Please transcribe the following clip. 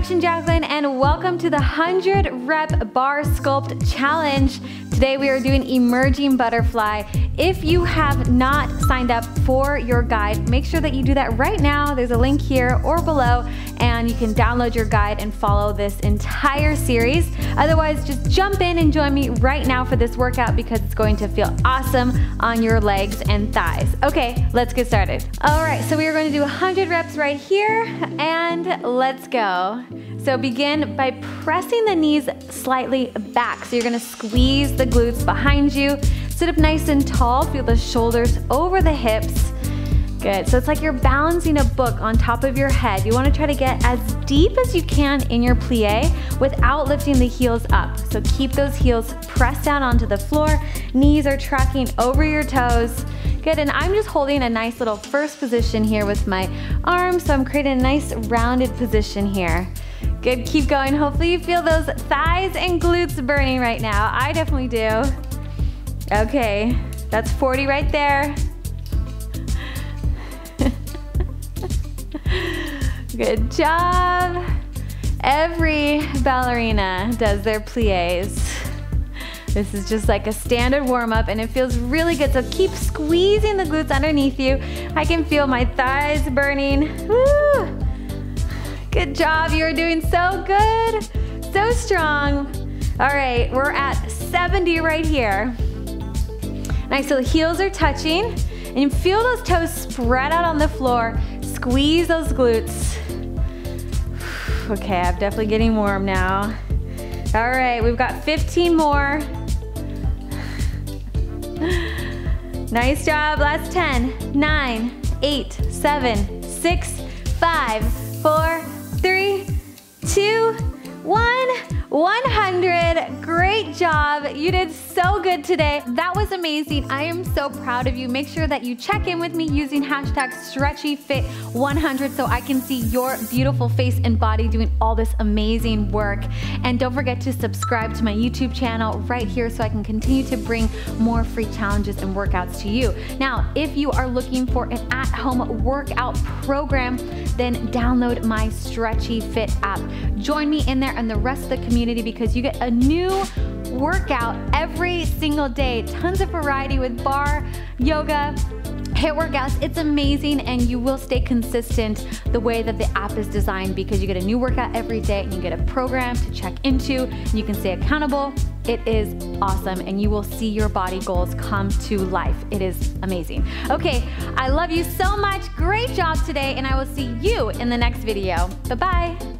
Action Jacquelyn and welcome to the 100 rep barre sculpt challenge. Today we are doing emerging butterfly. If you have not signed up for your guide, make sure that you do that right now. There's a link here or below and you can download your guide and follow this entire series. Otherwise, just jump in and join me right now for this workout because it's going to feel awesome on your legs and thighs. Okay, let's get started. All right, so we are going to do 100 reps right here and let's go. So begin by pressing the knees slightly back. So you're gonna squeeze the glutes behind you. Sit up nice and tall, feel the shoulders over the hips. Good, so it's like you're balancing a book on top of your head. You wanna try to get as deep as you can in your plie without lifting the heels up. So keep those heels pressed down onto the floor. Knees are tracking over your toes. Good, and I'm just holding a nice little first position here with my arms, so I'm creating a nice rounded position here. Good, keep going. Hopefully you feel those thighs and glutes burning right now. I definitely do. Okay, that's 40 right there. Good job. Every ballerina does their plies. This is just like a standard warm up and it feels really good. So keep squeezing the glutes underneath you. I can feel my thighs burning. Woo! Good job, you're doing so good. So strong. All right, we're at 70 right here. Nice, so the heels are touching and feel those toes spread out on the floor. Squeeze those glutes. Okay, I'm definitely getting warm now. All right, we've got 15 more. Nice job, last 10, 9, 8, 7, 6, 5, 4, three, two, one. 100. Job. You did so good today. That was amazing. I am so proud of you. Make sure that you check in with me using hashtag StretchyFit100 so I can see your beautiful face and body doing all this amazing work. And don't forget to subscribe to my YouTube channel right here so I can continue to bring more free challenges and workouts to you. Now, if you are looking for an at-home workout program, then download my Stretchy Fit app. Join me in there and the rest of the community because you get a new workout every single day. Tons of variety with barre, yoga, HIIT workouts. It's amazing and you will stay consistent the way that the app is designed because you get a new workout every day and you get a program to check into and you can stay accountable. It is awesome and you will see your body goals come to life. It is amazing. Okay, I love you so much. Great job today and I will see you in the next video. Bye-bye.